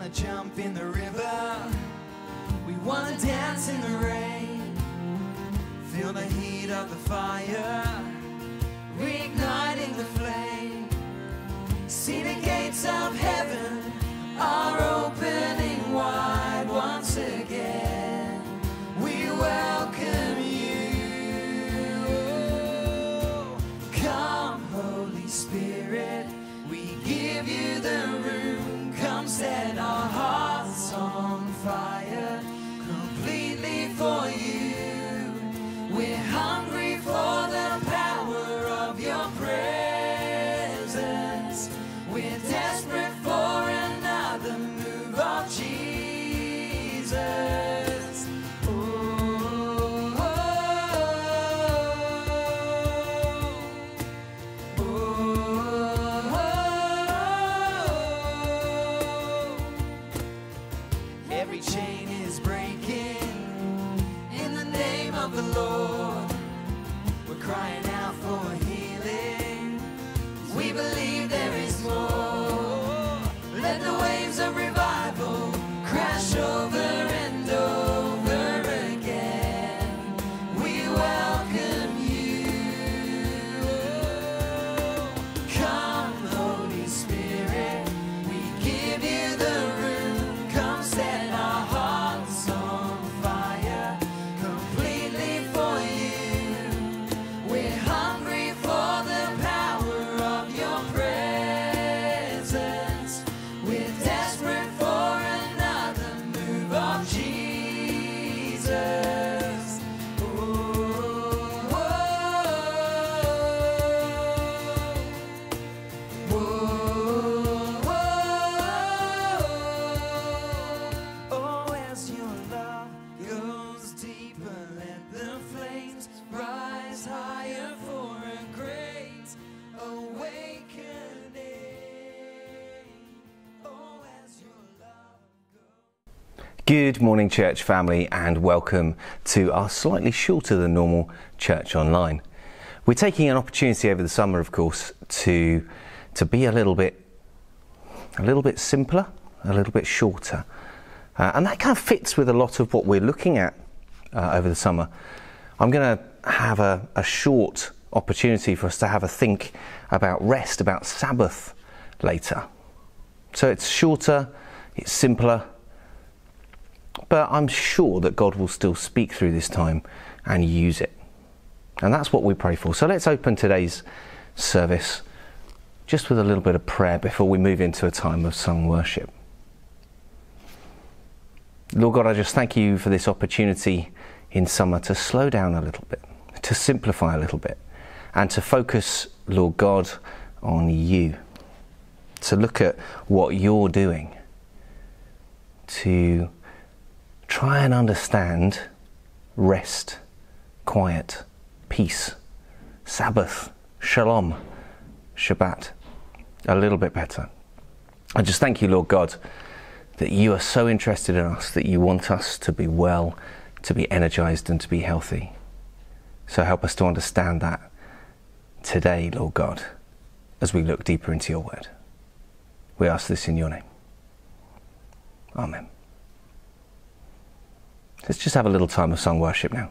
wanna jump in the river. We wanna dance in the rain. Feel the heat of the fire. Reigniting the flame. See the gates of heaven Good morning, church family, and welcome to our slightly shorter than normal Church Online. We're taking an opportunity over the summer, of course, to to be a little bit a little bit simpler, a little bit shorter, uh, and that kind of fits with a lot of what we're looking at uh, over the summer. I'm going to have a, a short opportunity for us to have a think about rest, about Sabbath later. So it's shorter, it's simpler, but I'm sure that God will still speak through this time and use it. And that's what we pray for. So let's open today's service just with a little bit of prayer before we move into a time of sung worship. Lord God, I just thank you for this opportunity in summer to slow down a little bit, to simplify a little bit, and to focus, Lord God, on you. To look at what you're doing, to try and understand rest, quiet, peace, Sabbath, shalom, Shabbat a little bit better. I just thank you, Lord God, that you are so interested in us, that you want us to be well, to be energized, and to be healthy. So help us to understand that today, Lord God, as we look deeper into your word. We ask this in your name. Amen. Let's just have a little time of song worship now.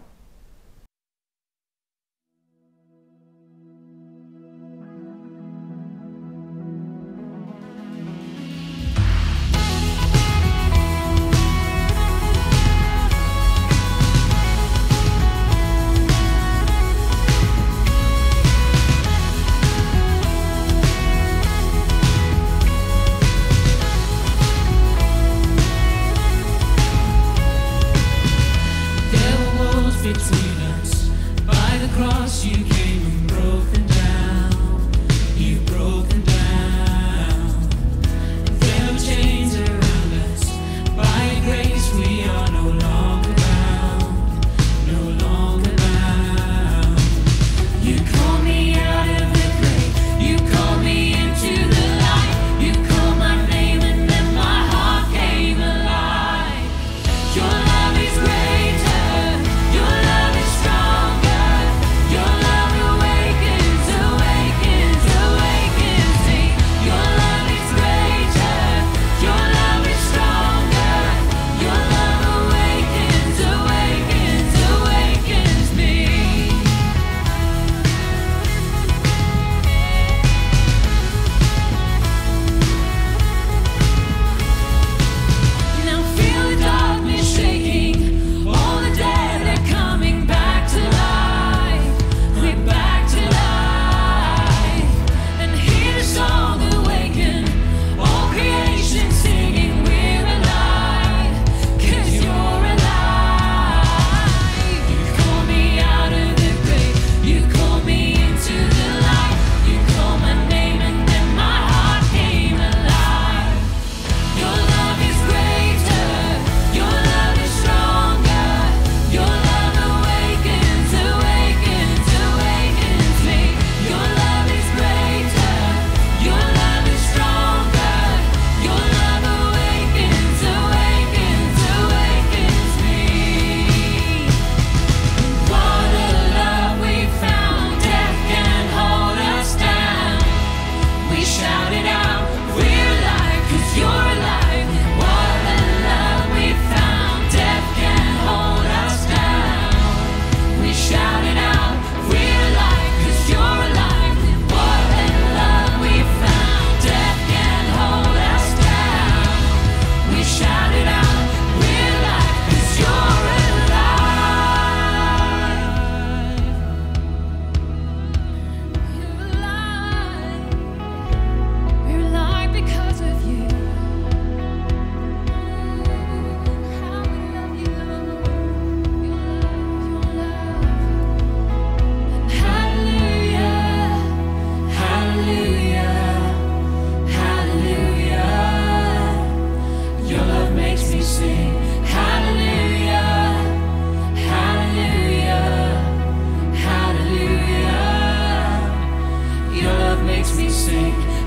Makes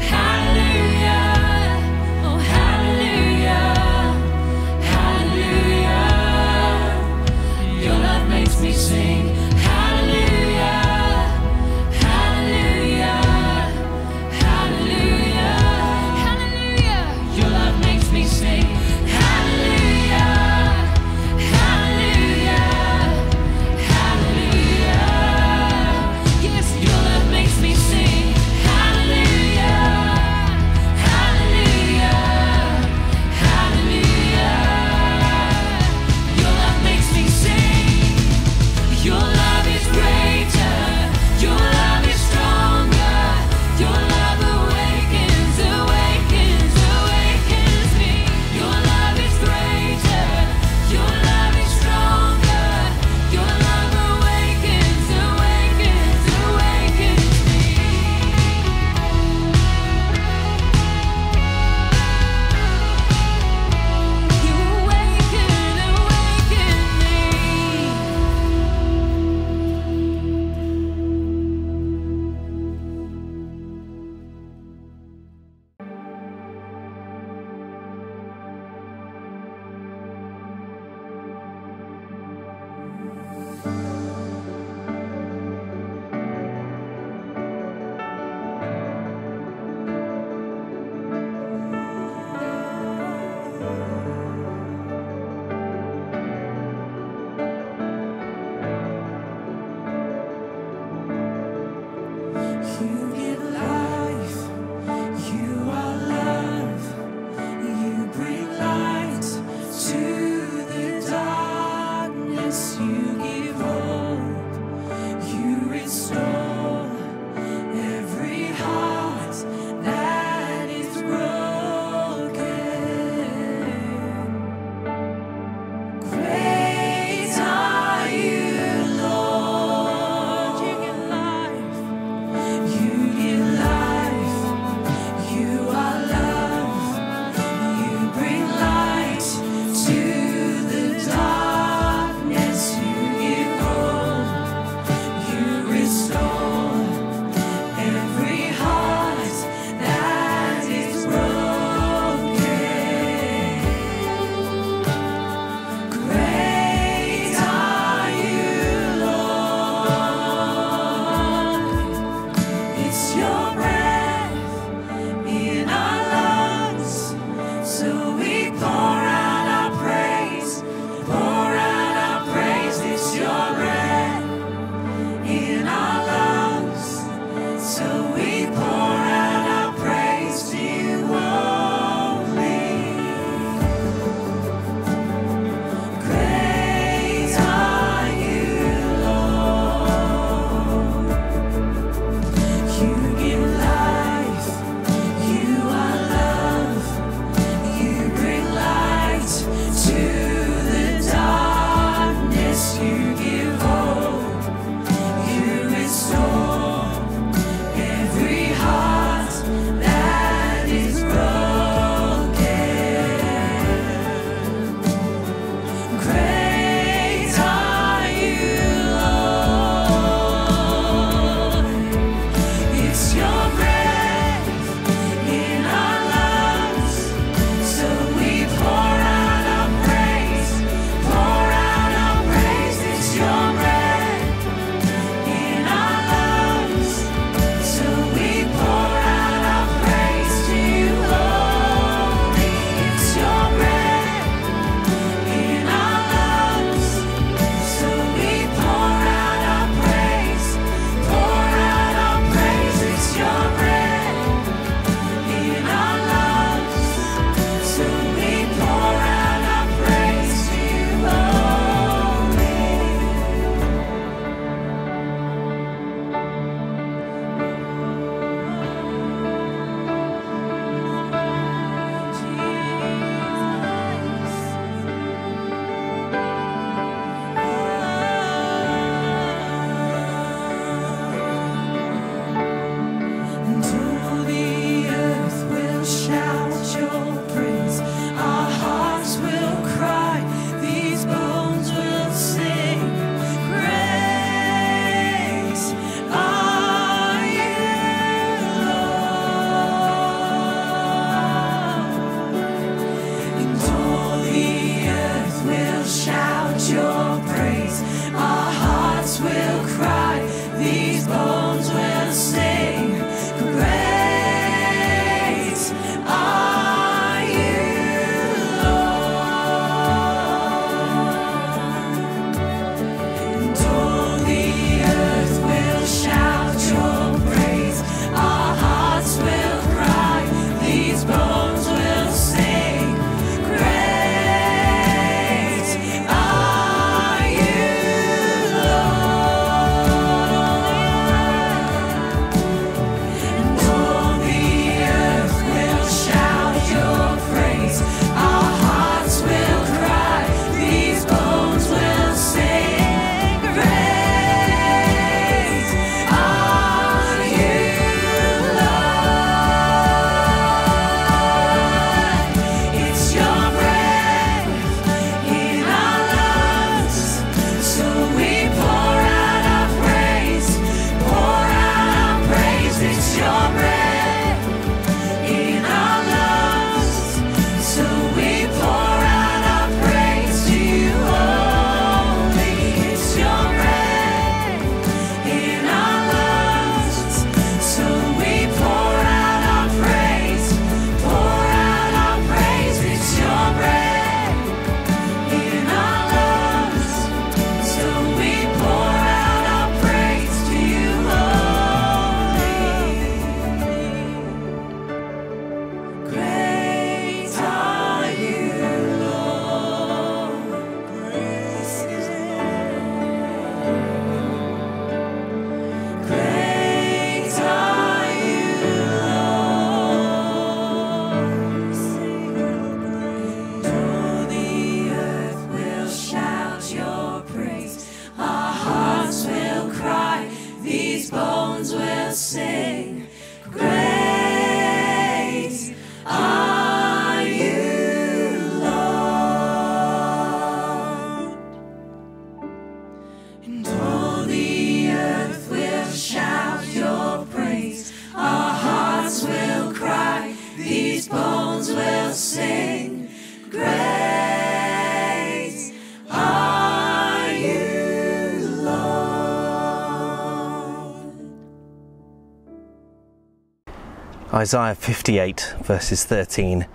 Isaiah 58, verses 13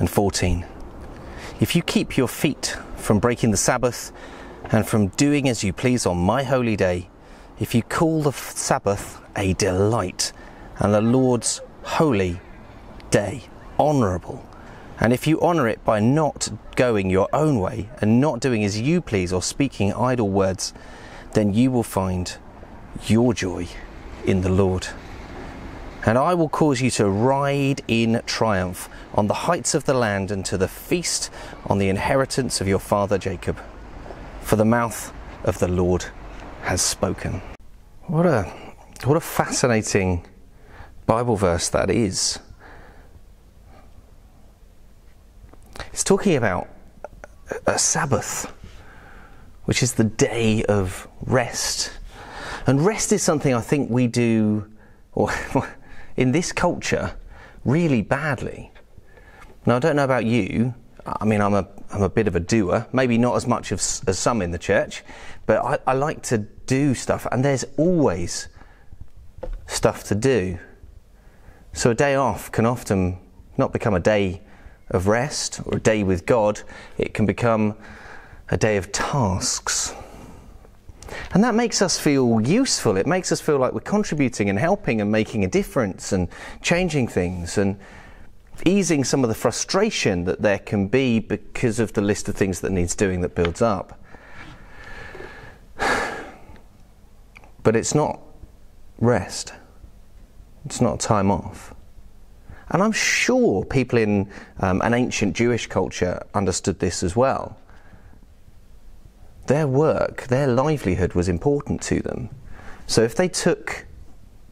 and 14. If you keep your feet from breaking the Sabbath and from doing as you please on my holy day, if you call the Sabbath a delight and the Lord's holy day honourable, and if you honour it by not going your own way and not doing as you please or speaking idle words, then you will find your joy in the Lord. And I will cause you to ride in triumph on the heights of the land and to the feast on the inheritance of your father Jacob. For the mouth of the Lord has spoken. What a, what a fascinating Bible verse that is. It's talking about a Sabbath, which is the day of rest. And rest is something I think we do, or in this culture, really badly. Now, I don't know about you. I mean, I'm a, I'm a bit of a doer, maybe not as much as, as some in the church, but I, I like to do stuff, and there's always stuff to do. So a day off can often not become a day of rest or a day with God, it can become a day of tasks. And that makes us feel useful. It makes us feel like we're contributing and helping and making a difference and changing things and easing some of the frustration that there can be because of the list of things that needs doing that builds up. But it's not rest. It's not time off. And I'm sure people in um, an ancient Jewish culture understood this as well. Their work, their livelihood was important to them. So if they took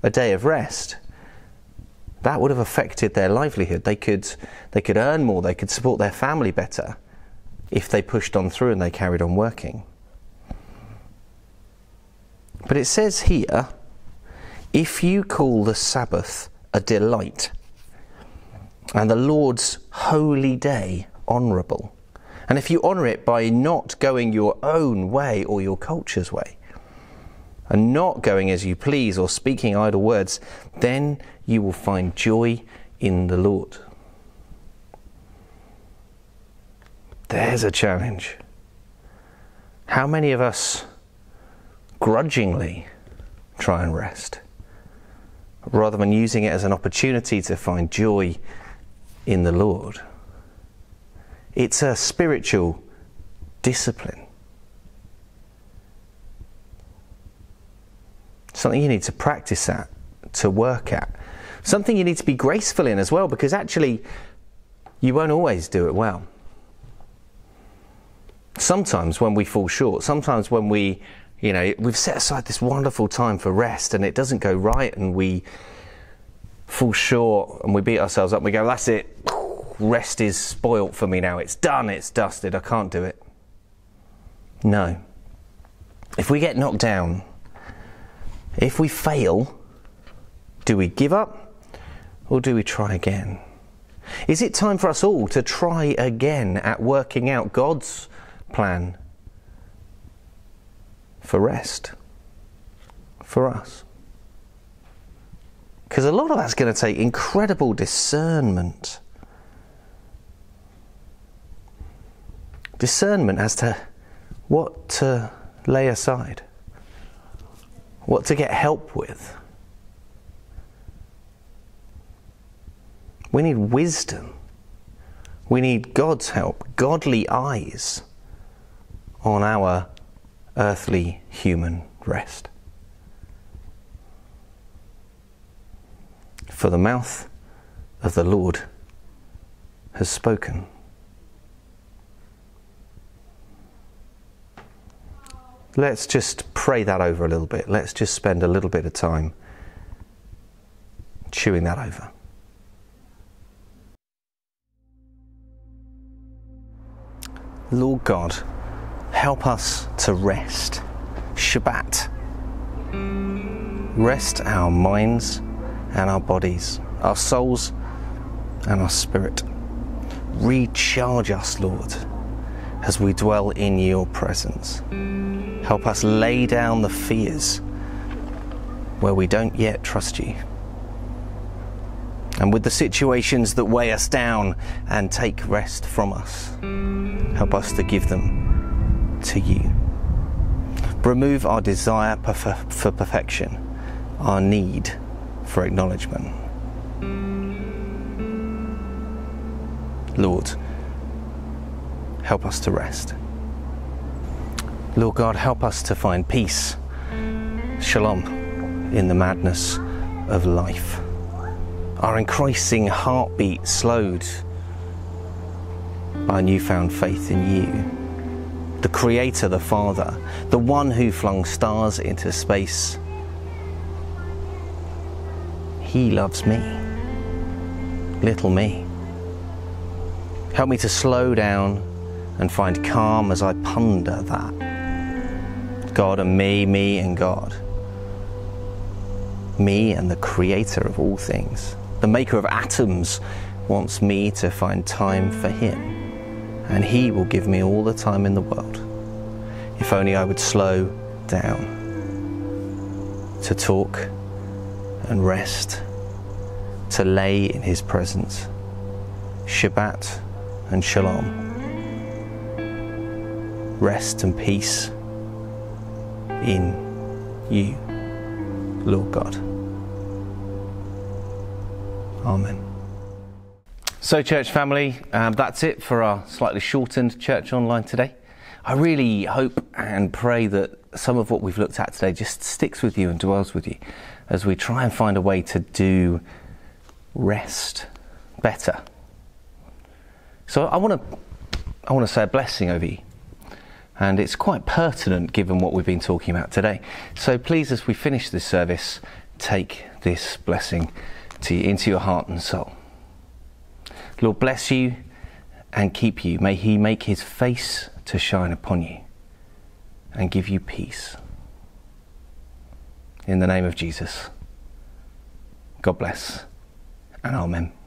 a day of rest, that would have affected their livelihood. They could, they could earn more, they could support their family better if they pushed on through and they carried on working. But it says here if you call the Sabbath a delight, and the Lord's holy day honourable. And if you honour it by not going your own way or your culture's way, and not going as you please or speaking idle words, then you will find joy in the Lord. There's a challenge. How many of us grudgingly try and rest rather than using it as an opportunity to find joy in the Lord. It's a spiritual discipline. Something you need to practice at, to work at. Something you need to be graceful in as well, because actually, you won't always do it well. Sometimes when we fall short, sometimes when we, you know, we've set aside this wonderful time for rest and it doesn't go right and we fall short and we beat ourselves up and we go, that's it, rest is spoilt for me now, it's done, it's dusted, I can't do it. No. If we get knocked down, if we fail, do we give up or do we try again? Is it time for us all to try again at working out God's plan for rest for us? Because a lot of that's going to take incredible discernment. Discernment as to what to lay aside, what to get help with. We need wisdom. We need God's help, godly eyes on our earthly human rest. for the mouth of the Lord has spoken. Let's just pray that over a little bit. Let's just spend a little bit of time chewing that over. Lord God, help us to rest. Shabbat. Rest our minds and our bodies, our souls and our spirit. Recharge us, Lord, as we dwell in your presence. Help us lay down the fears where we don't yet trust you. And with the situations that weigh us down and take rest from us, help us to give them to you. Remove our desire for perfection, our need for acknowledgement. Lord, help us to rest. Lord God, help us to find peace, shalom, in the madness of life. Our increasing heartbeat slowed by newfound faith in you, the Creator, the Father, the one who flung stars into space. He loves me, little me. Help me to slow down and find calm as I ponder that. God and me, me and God. Me and the creator of all things. The maker of atoms wants me to find time for him. And he will give me all the time in the world. If only I would slow down to talk and rest, to lay in his presence. Shabbat and shalom. Rest and peace in you, Lord God. Amen. So, church family, um, that's it for our slightly shortened church online today. I really hope and pray that some of what we've looked at today just sticks with you and dwells with you as we try and find a way to do rest better. So I want to I want to say a blessing over you. And it's quite pertinent given what we've been talking about today. So please as we finish this service, take this blessing to you, into your heart and soul. Lord bless you and keep you. May he make his face to shine upon you and give you peace. In the name of Jesus. God bless and amen.